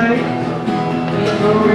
take.